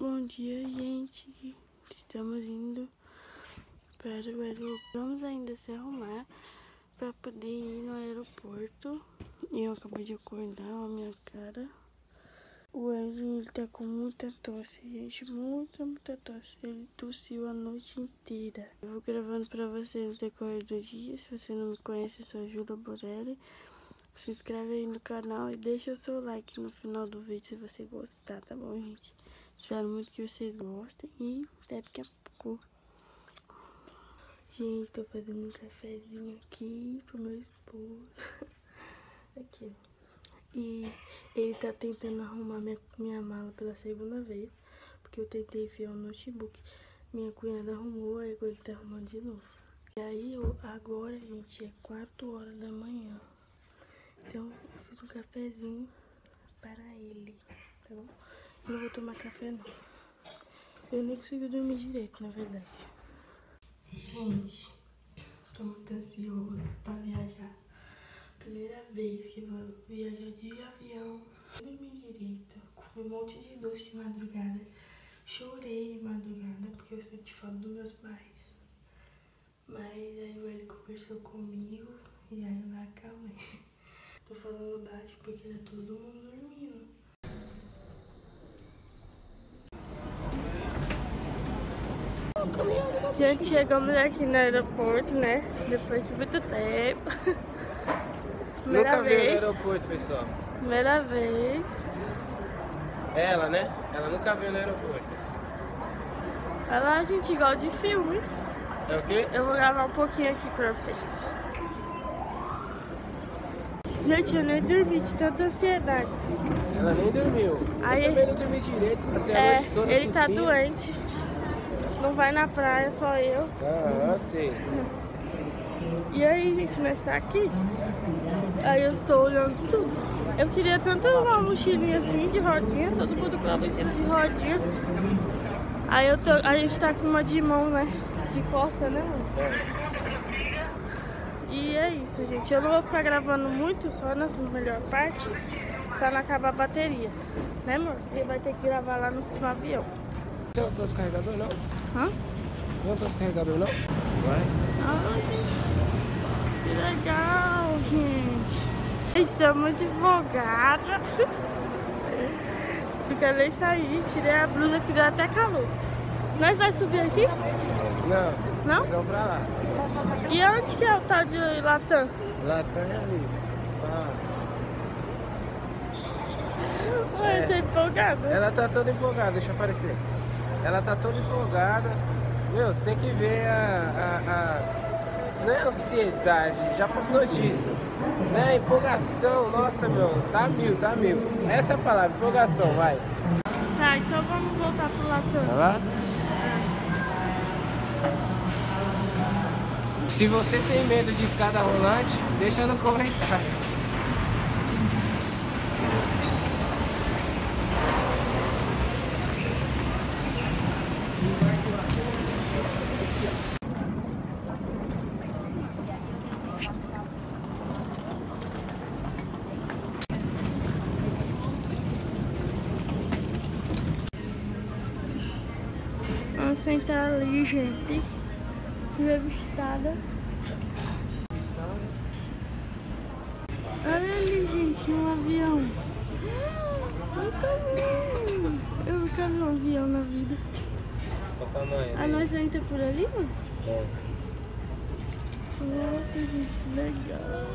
Bom dia, gente. Estamos indo para o aeroporto. Vamos ainda se arrumar para poder ir no aeroporto. Eu acabei de acordar, a minha cara. O Edwin, ele tá com muita tosse, gente. Muita, muita tosse. Ele tossiu a noite inteira. Eu vou gravando para você no decorrer do dia. Se você não me conhece, eu sou a Júlia Borelli. Se inscreve aí no canal e deixa o seu like no final do vídeo se você gostar, tá bom, gente? Espero muito que vocês gostem e até daqui a pouco. Gente, tô fazendo um cafezinho aqui pro meu esposo. aqui, E ele tá tentando arrumar minha, minha mala pela segunda vez. Porque eu tentei enfiar o notebook. Minha cunhada arrumou, aí ele tá arrumando de novo. E aí, eu, agora, gente, é 4 horas da manhã. Então, eu fiz um cafezinho para ele, tá bom? Não vou tomar café, não. Eu nem consigo dormir direito, na verdade. Gente, tô muito ansiosa pra viajar. Primeira vez que vou viajar de avião. Dormi direito. Comi um monte de doce de madrugada. Chorei de madrugada porque eu senti falta dos meus pais. Mas aí ele conversou comigo e aí eu me acalmei. Tô falando baixo porque tá todo mundo dormindo. Gente, chegamos aqui no aeroporto, né? Depois de muito tempo. Primeira Nunca vez. veio no aeroporto, pessoal. Primeira vez. Ela, né? Ela nunca veio no aeroporto. Olha lá, gente, igual de filme. É o quê? Eu vou gravar um pouquinho aqui pra vocês. Gente, eu nem dormi de tanta ansiedade. Ela nem dormiu. Aí, eu também não dormi direito, passei a é, noite toda Ele tossindo. tá doente. Não vai na praia, só eu. Ah, sei. E aí, gente, nós tá aqui. Aí eu estou olhando tudo. Eu queria tanto uma mochilinha assim, de rodinha. Todo mundo com uma mochila de rodinha. Aí eu tô, a gente tá com uma de mão, né? De costa, né, mano? É. E é isso, gente. Eu não vou ficar gravando muito, só na melhor parte, pra não acabar a bateria. Né, amor? Ele vai ter que gravar lá no, no avião. Você não trouxe carregador, não? Hã? Não trouxe carregador, não? Vai. Ai, que legal, gente. Estou muito empolgada. Fica nem sair, tirei a blusa que deu até calor. Nós vai subir aqui? Não. Não? Nós vamos pra lá. E onde que é o tal de Latam? Latam é ali. Ah. Ai, é. tô empolgada. Ela tá toda empolgada, deixa eu aparecer. Ela tá toda empolgada. Meu, você tem que ver a, a, a... Não é ansiedade, já passou disso. Né? Empolgação, nossa, meu, tá mil, tá mil. Essa é a palavra, empolgação, vai. Tá, então vamos voltar pro Latam. Tá lá? Se você tem medo de escada rolante, deixa no comentário. Vamos sentar ali, gente revistada. Olha ali, gente, um avião. Nunca vi. Eu nunca vi um avião na vida. Qual tamanho? A nós entra por ali, mano? É. Nossa, gente, que legal.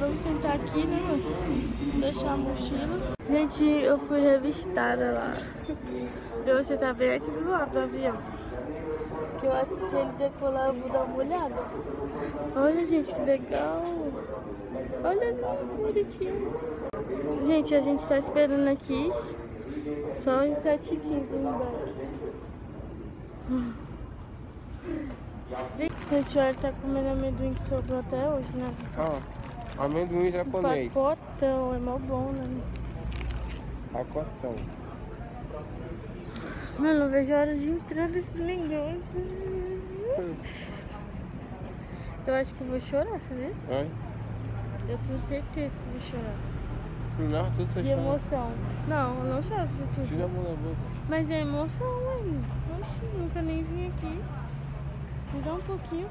Vamos sentar aqui, né, mano? Deixar a mochila. Gente, eu fui revistada lá. E você tá bem aqui do lado do avião. Que eu acho que se ele decolar eu vou dar uma olhada. Olha, gente, que legal. Olha, que bonitinho. Gente, a gente tá esperando aqui. Só em 7h15 no embarque. Gente, olha, tá comendo amendoim que sobrou até hoje, né? Ó, amendoim japonês. Pacotão, é mó bom, né? Pacotão. Mano, não vejo a hora de entrar nesse negócio. Eu acho que eu vou chorar, sabia? Oi? Eu tenho certeza que vou chorar. Não, tudo você De chora. emoção. Não, eu não choro por tudo. Tira a mão da boca. Mas é emoção, mãe. Oxi, nunca nem vim aqui. Me dá um pouquinho.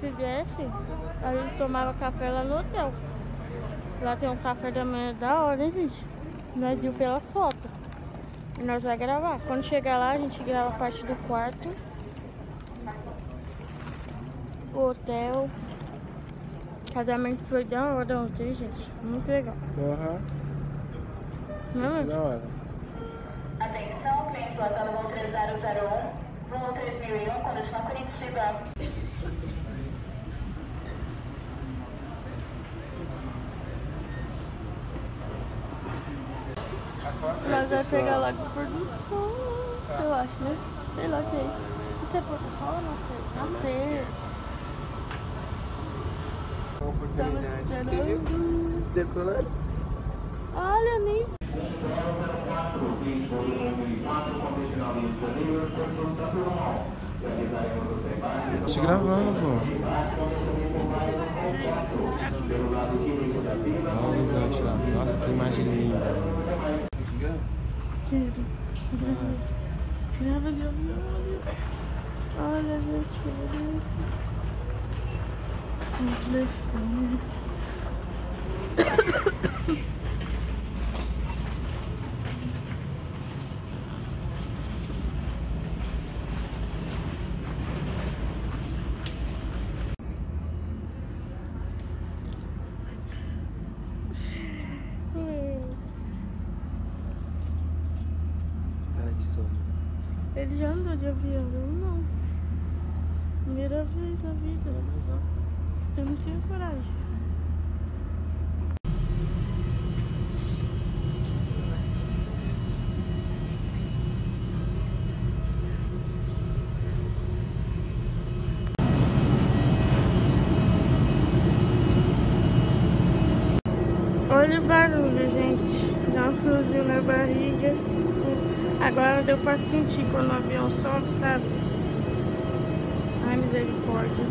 Se desse, a gente tomava café lá no hotel. Lá tem um café da manhã da hora, hein, gente? Nós viu pela foto. E nós vai gravar. Quando chegar lá, a gente grava a parte do quarto. O hotel. Casamento foi da hora ontem, gente. Muito legal. Aham. Não é? Da hora. Atenção, clientes lá pelo voo 3001, voo 3001 com destino a Curitiba. Vai pegar lá com o pôr do sol, eu acho, né? Sei lá o que é isso. Isso é pôr do sol ou nascer? Nascer. Estamos esperando. Decolando? Olha, nem Te gravando, pô. Olha o horizonte lá. Nossa, que imagem linda. Quero. Grava. Grava de avião. Olha, gente, que bonito. Os leções. Cara de sono. Ele já andou de avião, eu não. Primeira vez na vida. Mais alto. Eu não tenho coragem. Olha o barulho, gente. Dá um friozinho na barriga. Deu pra sentir quando o avião sobe, sabe? Ai, misericórdia.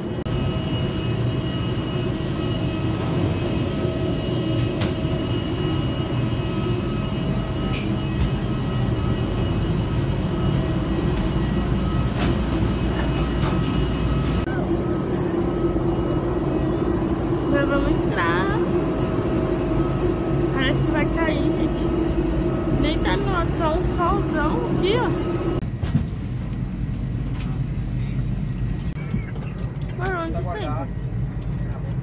Nós vamos entrar. Parece que vai cair, no tá um solzão aqui, ó. Por onde sempre?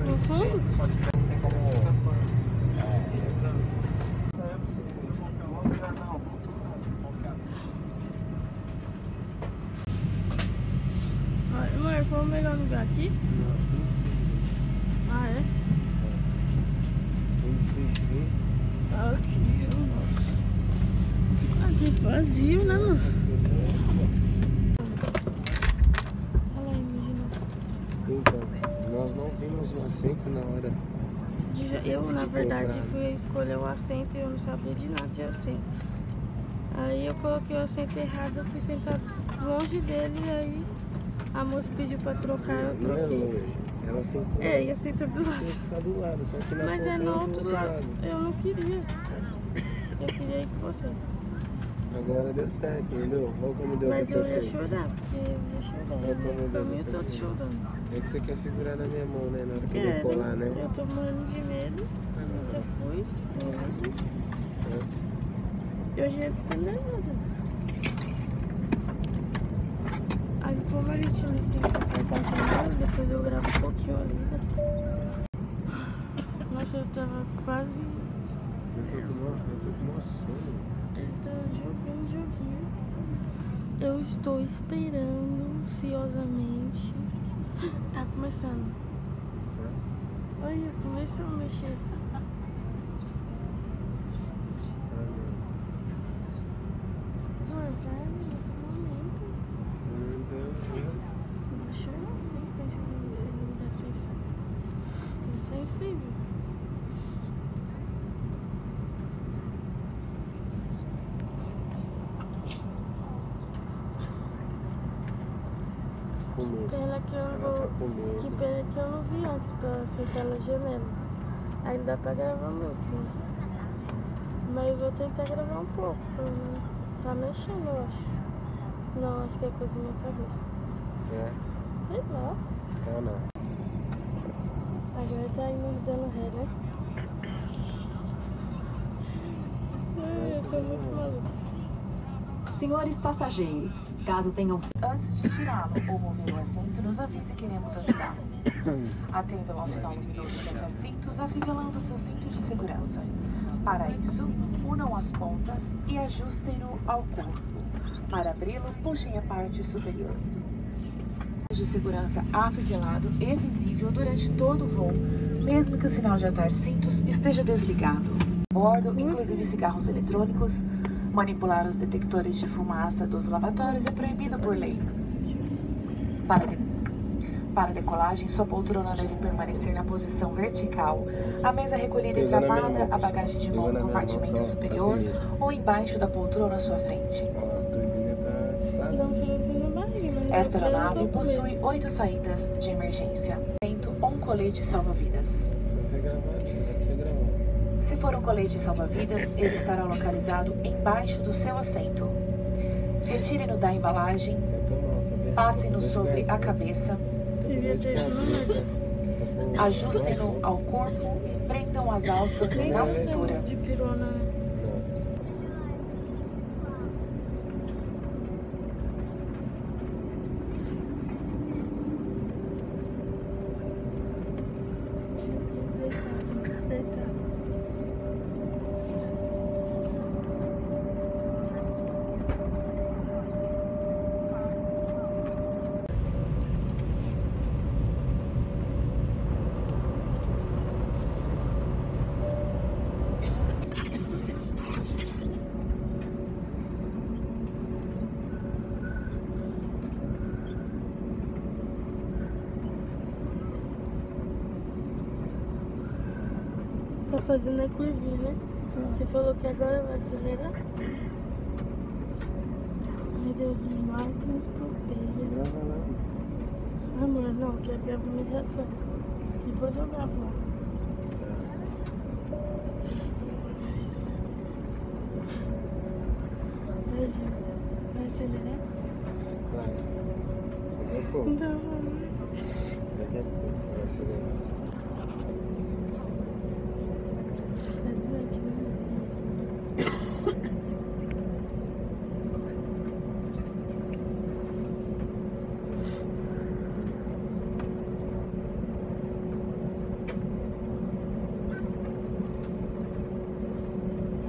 No fundo? Olha, amor, qual é o melhor lugar aqui? Ah, esse? Aqui, ó. Ah, tem vazio, né, mano? Olha lá, imagina. Então, nós não vimos o assento na hora. Eu, na De verdade, comprar. fui escolher o assento e eu não sabia de nada de assento. Aí eu coloquei o assento errado, eu fui sentar longe dele e aí a moça pediu pra trocar, eu Não é troquei. longe. Ela sentou. É, e assento do lado. Você está do lado, só que na Mas é no outro lado. Eu não queria. Eu queria ir com você. Agora deu certo, entendeu? Olha como Deus Mas é eu ia chorar, porque eu ia chorar. Olha como Eu Deus é todo perfeito. chorando. É que você quer segurar na minha mão, né? Na hora que Quero. decolar, né? Eu tô morrendo de medo. Já fui. Eu já ficando nervosa. Aí como a gente não se compartilhou, depois eu gravo um pouquinho ali. Nossa, eu tava quase. Eu tô com uma, eu tô com uma sono. Ele tá jogando joguinho. Eu estou esperando ansiosamente. Tá começando. Olha, começou a mexer. Amor, vai nesse momento. Eu vou chorar sem ficar jogando sem me dar atenção. Tô sensível. Com medo. Pena que eu vou. tá medo. Que pena que eu não vi antes pra sentar na janela. Aí não dá pra gravar muito, né? Mas eu vou tentar gravar um pouco, pelo menos. Tá mexendo, eu acho. Não, acho que é coisa da minha cabeça. É, Sei lá. tá não. Agora tá indo dando ré, né? Ai, eu sou muito maluco. Senhores passageiros, caso tenham Antes de tirá-lo ou mover o assento, nos avise que iremos ajudá-lo. Atendam ao sinal luminoso de até cintos, afivelando seu cinto de segurança. Para isso, unam as pontas e ajustem-no ao corpo. Para abri-lo, puxem a parte superior. De segurança afivelado e visível durante todo o voo, mesmo que o sinal de atar cintos esteja desligado. Bordo, inclusive cigarros eletrônicos, manipular os detectores de fumaça dos lavatórios é proibido por lei. Para, de- para decolagem, sua poltrona deve permanecer na posição vertical, a mesa recolhida entre a Pegou na minha mala, mão, a bagagem de mão no compartimento tá- superior ou embaixo da poltrona à sua frente. Tá Esta aeronave possui oito saídas de emergência, um colete salva-vidas. Só você gravar ali, dá pra você gravar. Se for um colete salva-vidas, ele estará localizado embaixo do seu assento. Retire-no da embalagem, passe-no sobre a cabeça, ajustem-no ao corpo e prendam as alças na cintura. de pirona, né? Não. Deitado. Deitado. Tá fazendo a curvinha, né? Você falou que agora vai acelerar? Ai, Deus do mar, que nos proteja. Grava lá. Amor, não, que é a minha reação. Depois eu gravo lá. Ai, Jesus Cristo. Vai, gente. Vai acelerar? Vai. Daqui a pouco. Não, mano. Daqui a pouco vai acelerar. Tá doente, né?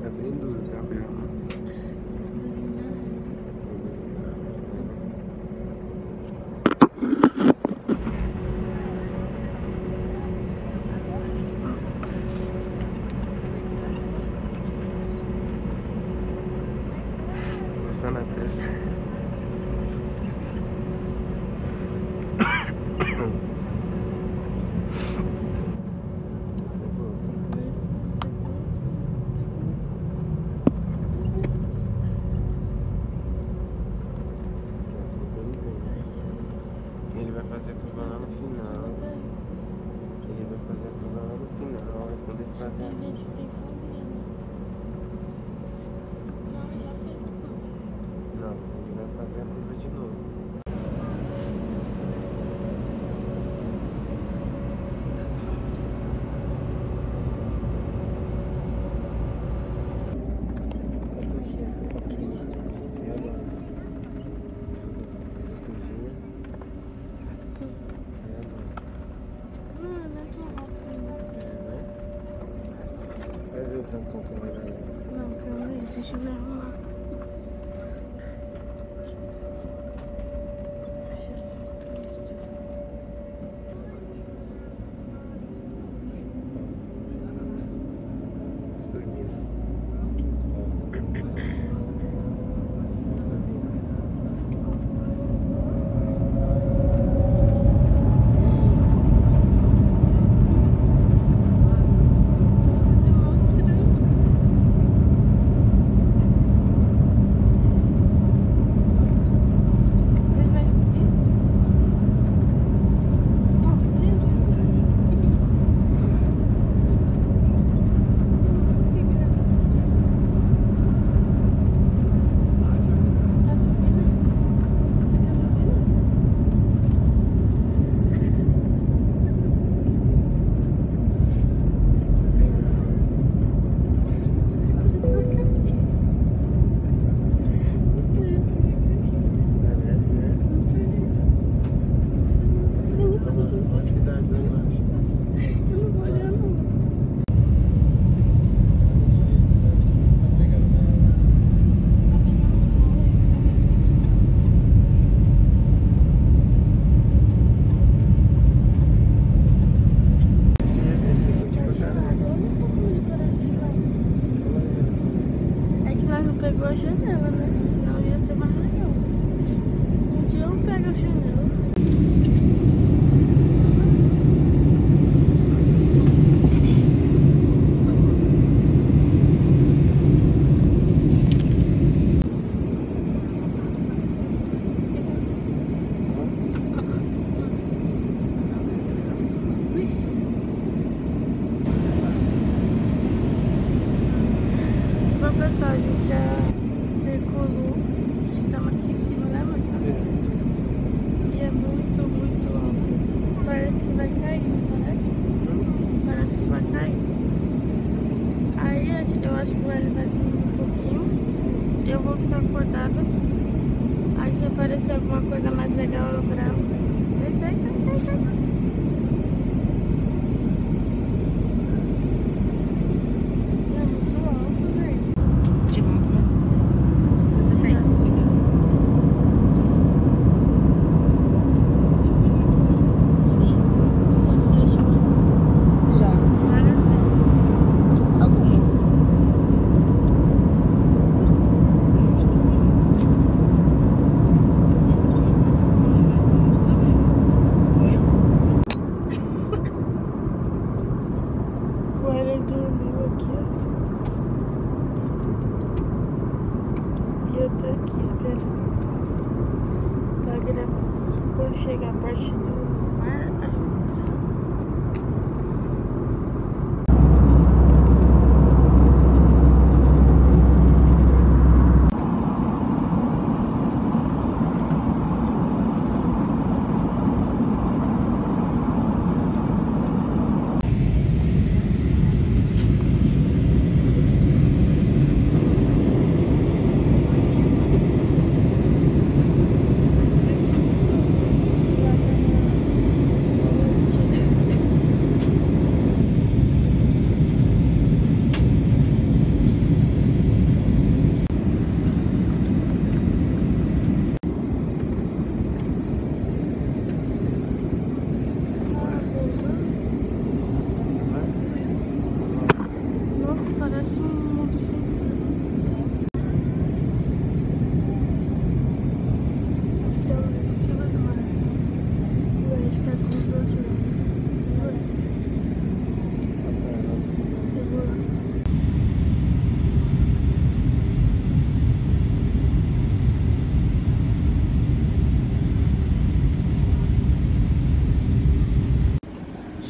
Tá bem duro, tá mesmo. Coçando a testa. Ele vai fazer a curva lá no final. Ele vai fazer a curva lá no final. Quando ele fazer A gente tem fobia, né? Não, já fez a curva. Não, ele vai fazer a curva de novo. Jesus Cristo. E agora? Fez a curvinha. E agora? Não, não é tão rápido, não. É, né? Fazer o tampão que vai dar. Não, calma aí,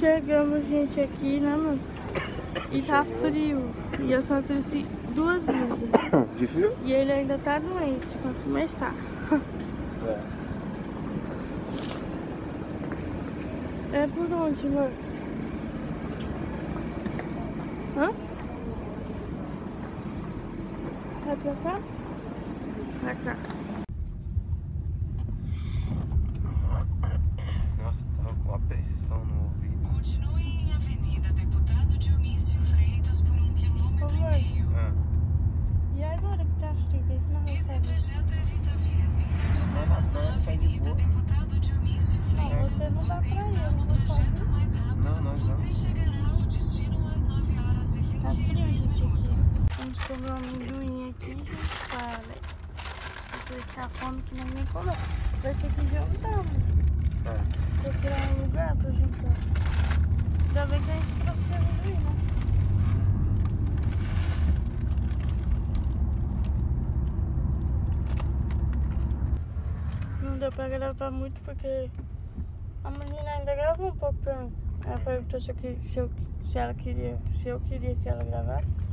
chegamos, gente, aqui, né, mano? E tá frio. E eu só trouxe duas blusas. De frio? E ele ainda tá doente, pra começar. É. É por onde, mano? Hã? Vai pra cá? comer meu amendoim aqui, e a gente, para prestar tá fome que nós nem comemos. Vai ter que juntar, mano. É. Tá. Procurar um lugar pra juntar. Ainda bem que a gente trouxe o amendoim, né? Não deu pra gravar muito porque a menina ainda gravou um pouco pra mim. Ela perguntou se eu, se, eu, se ela queria, se eu queria que ela gravasse.